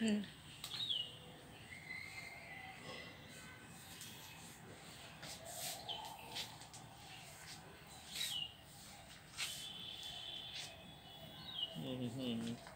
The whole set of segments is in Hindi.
嗯。嗯嗯嗯。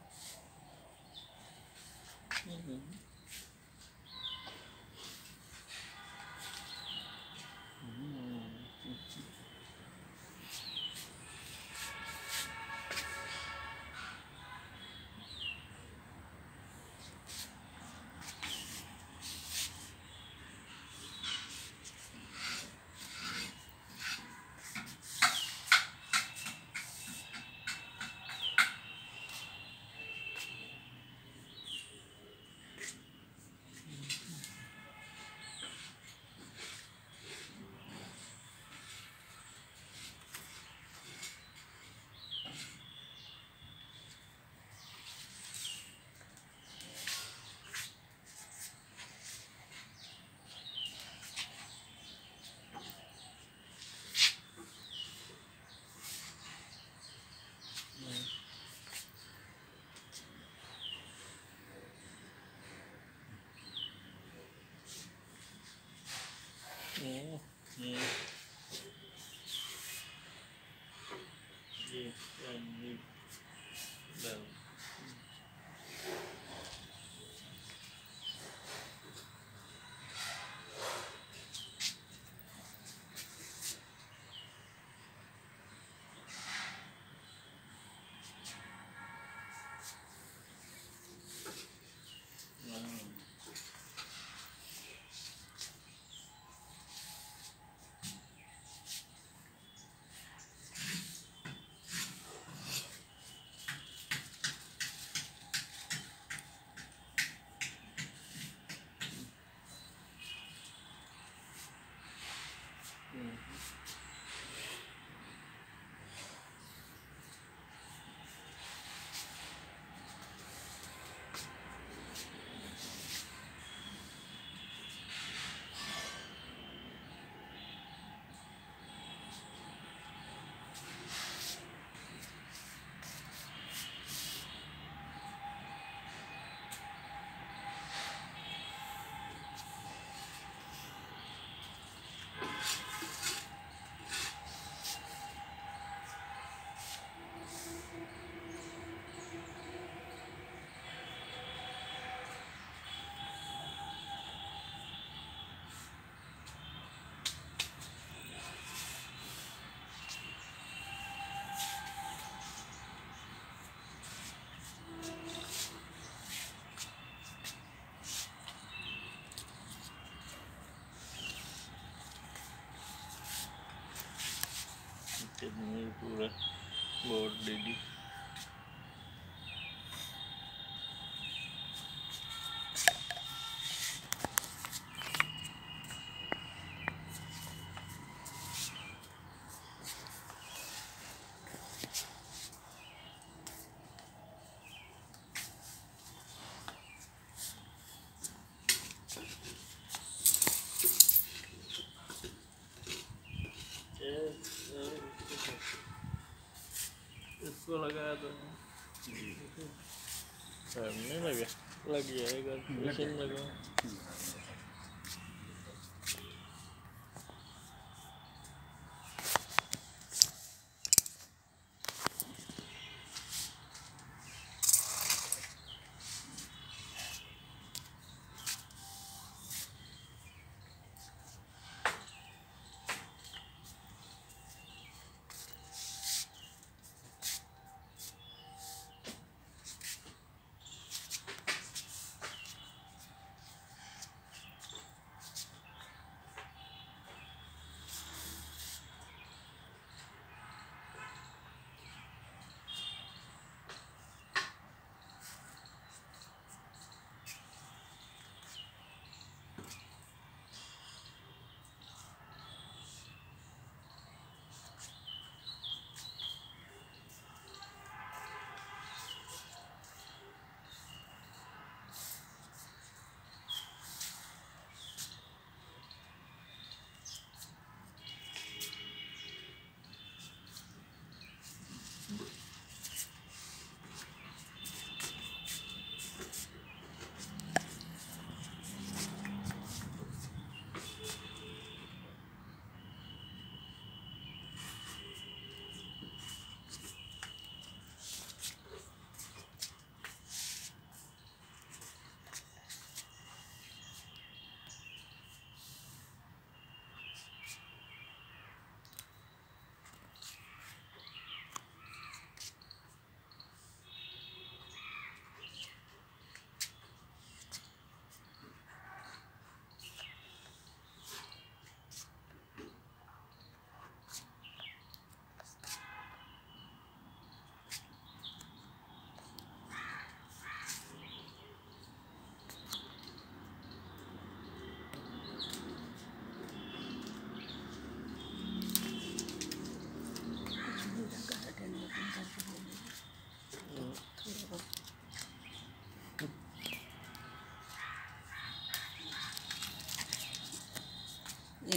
पूरा बोर्ड दे इसको लगाया तो। नहीं लगा। लग जाएगा मशीन लगा।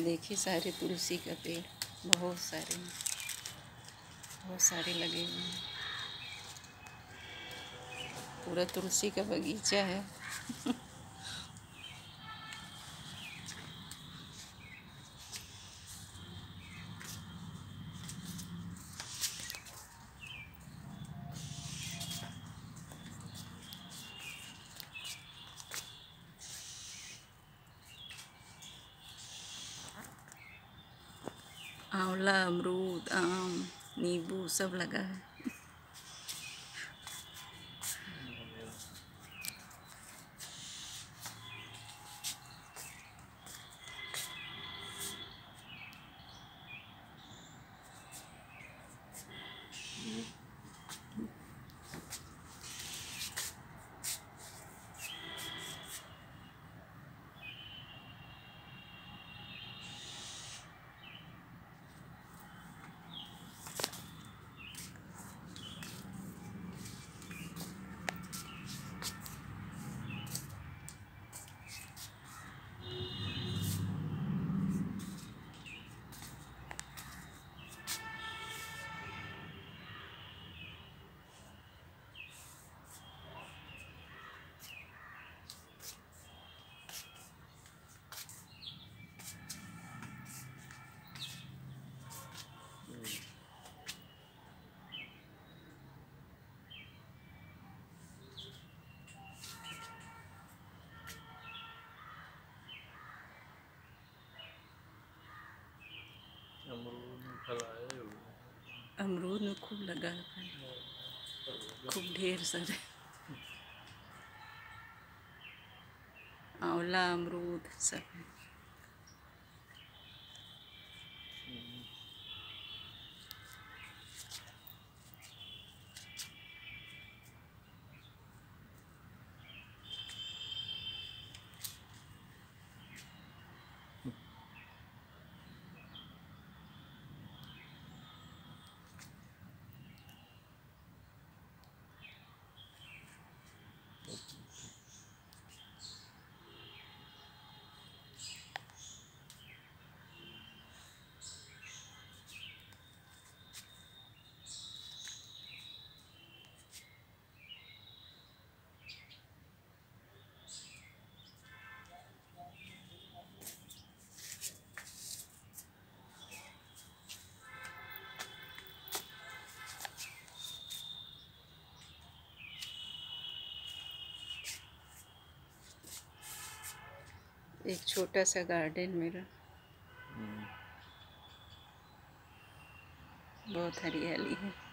देखिए सारे तुलसी का पेड़। बहुत सारे बहुत सारे लगे हुए हैं। पूरा तुलसी का बगीचा है। आंवला अमरूद आम नींबू सब लगा है। अमरूद में फल आए हुए हैं। अमरूद में खूब लगा है फल खूब ढेर सारे आंवला अमरूद सब है एक छोटा सा गार्डन मेरा। बहुत हरियाली है।